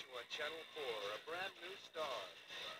you on Channel 4, a brand new star.